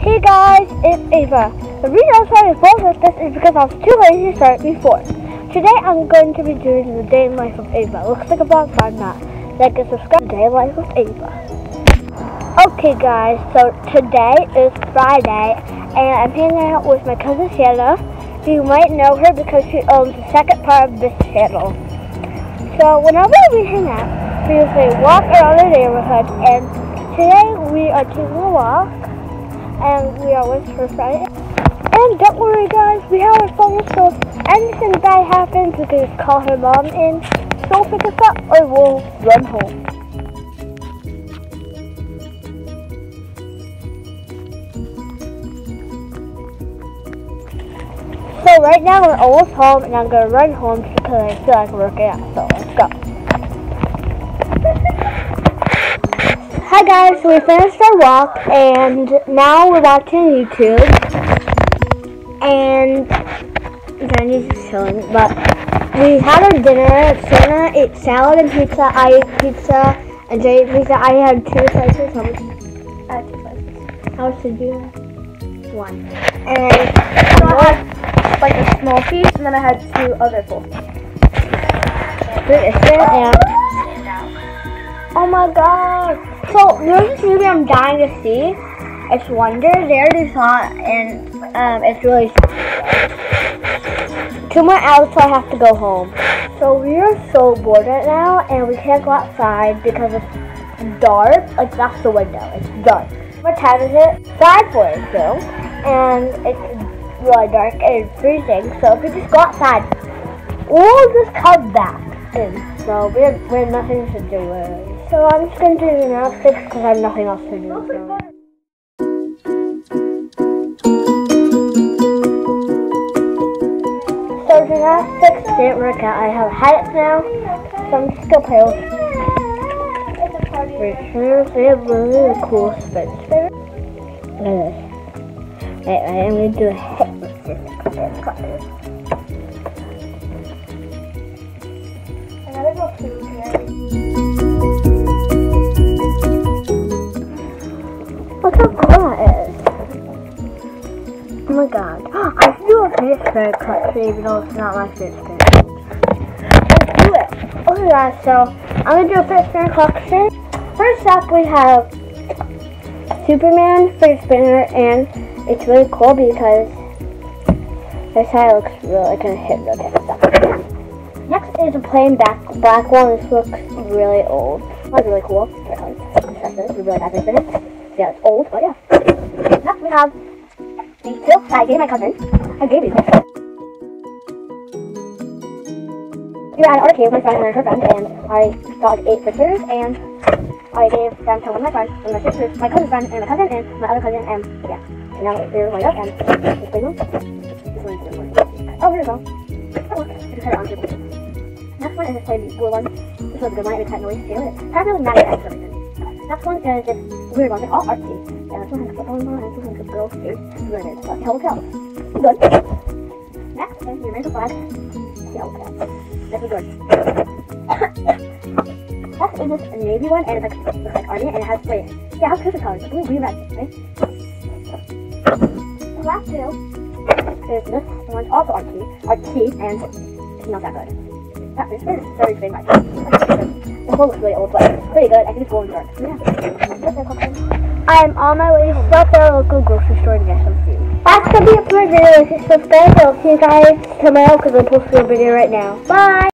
Hey guys, it's Ava. The reason I'm starting both of this is because I was too lazy to start before. Today I'm going to be doing the day in life of Ava. Looks like a vlog, but I'm not. Like and subscribe to Day in Life of Ava. Okay guys, so today is Friday and I'm hanging out with my cousin Shanna. You might know her because she owns the second part of this channel. So whenever we hang out, we usually walk around the neighborhood and today we are taking a walk we are with. And don't worry guys, we have a phone so anything bad happens we can just call her mom and she'll pick us up or we'll run home. So right now we're almost home and I'm gonna run home because I feel like working out. So let's go. Hi guys, so we finished our walk and now we're watching YouTube. And Jenny's just chilling, but we had our dinner. Santa ate salad and pizza. I ate pizza and Jay ate pizza. I had two slices. How much? I had two slices. How much did you have? One. And So I had like a small piece, and then I had two other full. Food is good and oh my god! So there's this movie I'm dying to see. It's Wonder. They already saw it and um, it's really two more hours till I have to go home. So we are so bored right now and we can't go outside because it's dark. Like that's the window. It's dark. What time is it? Five forty-two, and it's really dark and it's freezing. So if we just go outside, we'll just come back in. So we have, we have nothing to do really. So I'm just gonna do the gymnastics because I have nothing else to do. So. So gymnastics didn't work out. I have it now, so I'm just gonna play with Returns. They have really cool spins. Look at this. Wait, I am gonna do a hip Another face even though it's not my spin. Let's do it. Oh, okay guys, so I'm gonna do a spin collection. First up we have Superman face spinner and it's really cool because this side looks really like a hypnotist. Next is a plain black black one. This looks really old. That's really cool. Really. Yeah, it's old, but yeah. Next we have that I gave my cousin. I gave these. We were at an arcade with my friend and her friend, and I got eight pictures, and I gave them to one of my friends, and my sisters, my cousin's friend, and my cousin, and my other cousin, and yeah. And now they're lined up, and the one. Oh, here we go. Had it here. Next one is this plain blue one. This one's a good one. It makes that noise too. It's kind of really magic for reason. Next one is this weird one. They're all artsy. Yeah, this one has a football on, and this one has a girl's face. Really nice. But tell tell. Good. Next is the American flag. Yeah, that. This is good. Next is this navy one, and it's like looks like army, and it has wait, yeah, it has Christmas colors, blue, green, red, right? The last two is this one's also artsy, artsy, and it's not that good. That is very, very, much. The whole looks really old, but pretty good. I think it's glow in the dark. Yeah. I'm on my way to a local grocery store to get some food. That's gonna be it for my video. Subscribe. I'll see you guys tomorrow because I'm posting a video right now. Bye!